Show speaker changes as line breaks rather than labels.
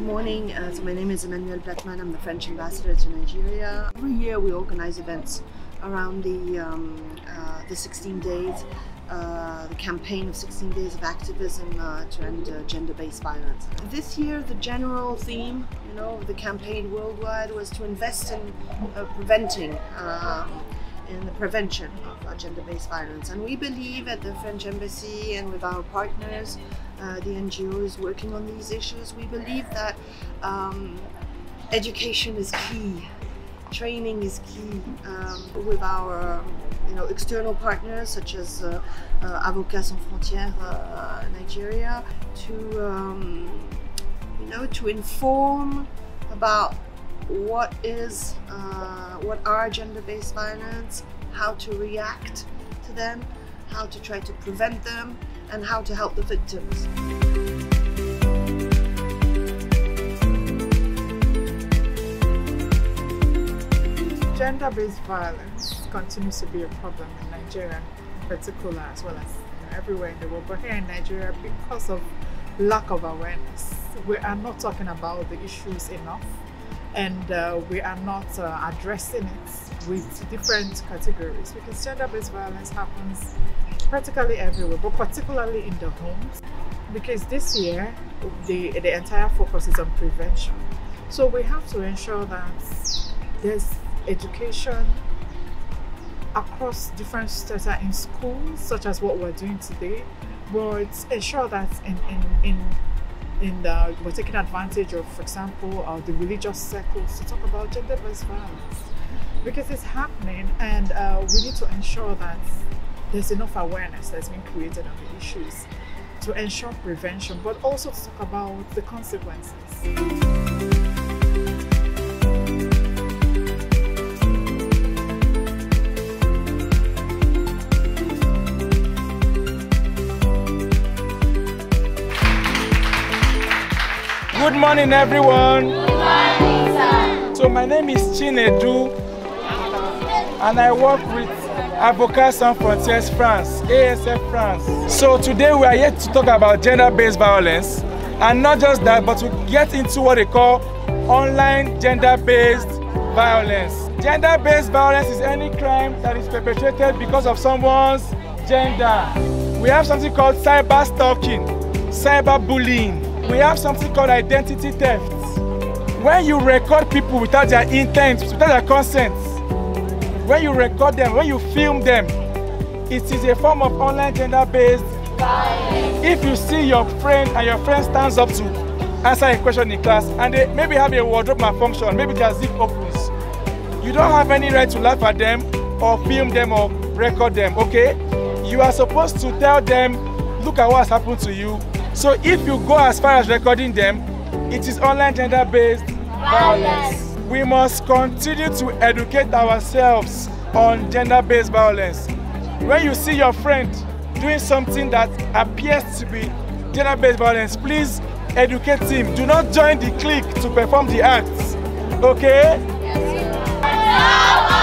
morning. Uh, so my name is Emmanuel Blamont. I'm the French ambassador to Nigeria. Every year we organize events around the um, uh, the 16 days, uh, the campaign of 16 days of activism uh, to end uh, gender-based violence. This year, the general theme, you know, of the campaign worldwide was to invest in uh, preventing. In the prevention of gender-based violence, and we believe at the French Embassy and with our partners, uh, the NGOs working on these issues, we believe that um, education is key training is key um, with our you know external partners such as uh, uh, Avocats Sans Frontières uh, Nigeria to um, you know to inform about what is uh, what are gender-based violence how to react to them how to try to prevent them and how to help the victims.
Gender-based violence continues to be a problem in Nigeria in particular as well as you know, everywhere in the world. But here in Nigeria, because of lack of awareness, we are not talking about the issues enough and uh, we are not uh, addressing it with different categories because gender-based violence happens practically everywhere but particularly in the homes because this year the, the entire focus is on prevention. So we have to ensure that there's education across different strata in schools such as what we're doing today but ensure that in, in, in in the, we're taking advantage of, for example, uh, the religious circles to talk about gender-based violence because it's happening, and uh, we need to ensure that there's enough awareness that's been created on the issues to ensure prevention, but also to talk about the consequences.
Good morning, everyone.
Good morning, sir.
So my name is Chinedu, and I work with Avocats Sans Frontières France, ASF France. So today we are here to talk about gender-based violence, and not just that, but to get into what they call online gender-based violence. Gender-based violence is any crime that is perpetrated because of someone's gender. We have something called cyber stalking, cyber bullying, we have something called identity theft. When you record people without their intent, without their consent, when you record them, when you film them, it is a form of online gender-based violence. If you see your friend and your friend stands up to answer a question in class and they maybe have a wardrobe malfunction, maybe their zip opens, you don't have any right to laugh at them or film them or record them, okay? You are supposed to tell them, look at what has happened to you, so if you go as far as recording them, it is online gender-based violence. We must continue to educate ourselves on gender-based violence. When you see your friend doing something that appears to be gender-based violence, please educate him. Do not join the clique to perform the acts. Okay? Yes.